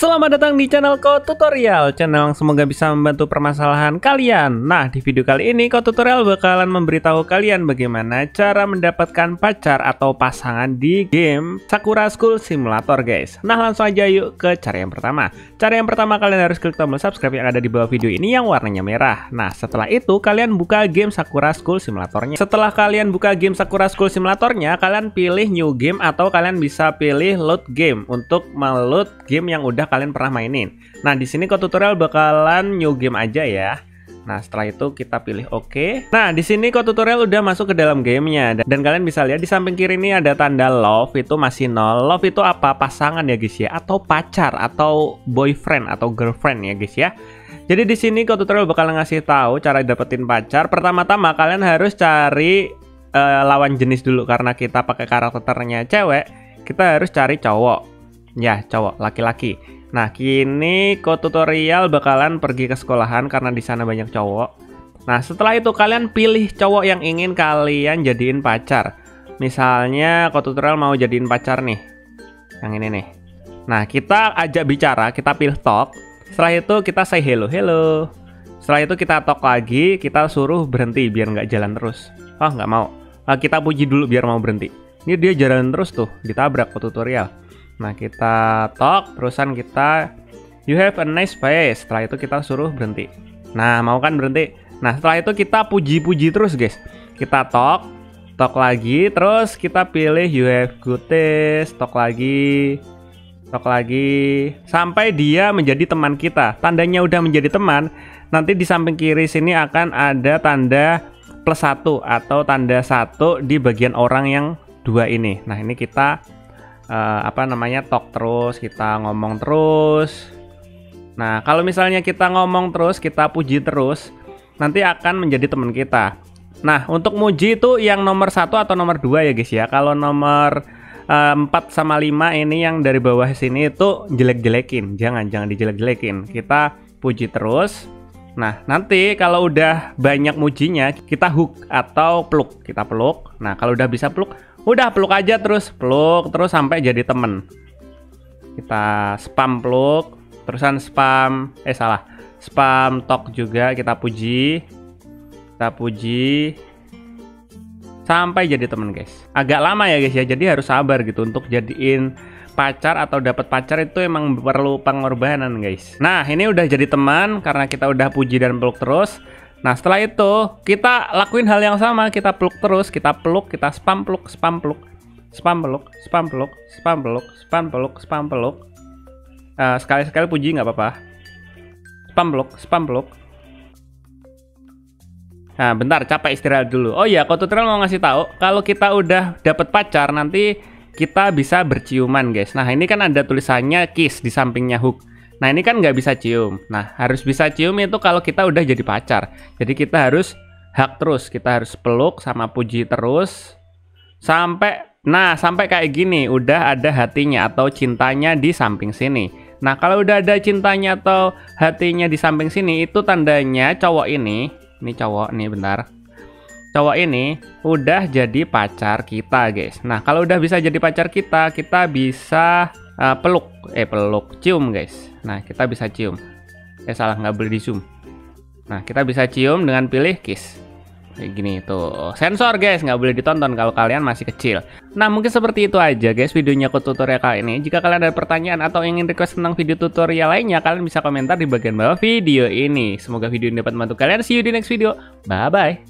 Selamat datang di channel Ko Tutorial, channel yang semoga bisa membantu permasalahan kalian. Nah, di video kali ini Ko Tutorial bakalan memberitahu kalian bagaimana cara mendapatkan pacar atau pasangan di game Sakura School Simulator, guys. Nah, langsung aja yuk ke cara yang pertama. Cara yang pertama kalian harus klik tombol subscribe yang ada di bawah video ini yang warnanya merah. Nah, setelah itu kalian buka game Sakura School Simulatornya. Setelah kalian buka game Sakura School Simulatornya, kalian pilih new game atau kalian bisa pilih load game untuk meload game yang udah kalian pernah mainin. Nah, di sini kok tutorial bakalan new game aja ya. Nah, setelah itu kita pilih OK. Nah, di sini kok tutorial udah masuk ke dalam gamenya. Dan kalian bisa lihat di samping kiri ini ada tanda love, itu masih nol. Love itu apa? Pasangan ya guys ya. Atau pacar, atau boyfriend, atau girlfriend ya guys ya. Jadi di sini kok tutorial bakal ngasih tahu cara dapetin pacar. Pertama-tama kalian harus cari uh, lawan jenis dulu. Karena kita pakai karakternya cewek, kita harus cari cowok. Ya, cowok, laki-laki. Nah, kini kok tutorial bakalan pergi ke sekolahan karena di sana banyak cowok. Nah, setelah itu kalian pilih cowok yang ingin kalian jadiin pacar. Misalnya kok tutorial mau jadiin pacar nih. Yang ini nih. Nah, kita ajak bicara, kita pilih talk. Setelah itu kita say hello, hello. Setelah itu kita talk lagi, kita suruh berhenti biar nggak jalan terus. Oh, nggak mau. Nah, kita puji dulu biar mau berhenti. Ini dia jalan terus tuh, ditabrak kok tutorial. Nah, kita talk, terusan kita you have a nice face. Setelah itu kita suruh berhenti. Nah, mau kan berhenti? Nah, setelah itu kita puji-puji terus, guys. Kita talk, talk lagi, terus kita pilih you have good taste, talk lagi, talk lagi, sampai dia menjadi teman kita. Tandanya udah menjadi teman, nanti di samping kiri sini akan ada tanda plus satu atau tanda satu di bagian orang yang dua ini. Nah, ini kita uh, apa namanya talk terus, kita ngomong terus. Nah, kalau misalnya kita ngomong terus, kita puji terus, nanti akan menjadi teman kita. Nah, untuk muji itu yang nomor satu atau nomor dua ya guys ya. Kalau nomor uh, 4 sama 5 ini yang dari bawah sini itu jelek-jelekin. Jangan, jangan dijelek-jelekin. Kita puji terus. Nah, nanti kalau udah banyak mujinya, kita hook atau peluk. Kita peluk. Nah, kalau udah bisa peluk, Udah peluk aja terus, peluk terus sampai jadi temen. Kita spam peluk, terusan spam, eh salah, spam talk juga kita puji, kita puji sampai jadi temen guys. Agak lama ya guys ya, jadi harus sabar gitu untuk jadiin pacar atau dapat pacar itu emang perlu pengorbanan guys. Nah ini udah jadi teman karena kita udah puji dan peluk terus. Nah setelah itu kita lakuin hal yang sama, kita peluk terus, kita peluk, kita spam peluk, spam peluk, spam peluk, spam peluk, spam peluk, spam peluk, spam peluk. Uh, sekali-sekali puji nggak apa-apa. Spam peluk, spam peluk. Nah bentar, capek istirahat dulu. Oh iya, kok tutorial mau ngasih tahu kalau kita udah dapet pacar nanti kita bisa berciuman guys. Nah ini kan ada tulisannya kiss di sampingnya hook. Nah ini kan nggak bisa cium. Nah harus bisa cium itu kalau kita udah jadi pacar. Jadi kita harus hak terus, kita harus peluk sama puji terus sampai nah sampai kayak gini udah ada hatinya atau cintanya di samping sini. Nah kalau udah ada cintanya atau hatinya di samping sini itu tandanya cowok ini, ini cowok nih bentar. Cowok ini udah jadi pacar kita guys. Nah kalau udah bisa jadi pacar kita, kita bisa uh, peluk, eh peluk, cium guys. Nah, kita bisa cium. Eh, salah, nggak boleh di zoom. Nah, kita bisa cium dengan pilih kiss. Kayak gini tuh. Sensor guys, nggak boleh ditonton kalau kalian masih kecil. Nah, mungkin seperti itu aja guys videonya ke tutorial kali ini. Jika kalian ada pertanyaan atau ingin request tentang video tutorial lainnya, kalian bisa komentar di bagian bawah video ini. Semoga video ini dapat membantu kalian. See you di next video. Bye-bye.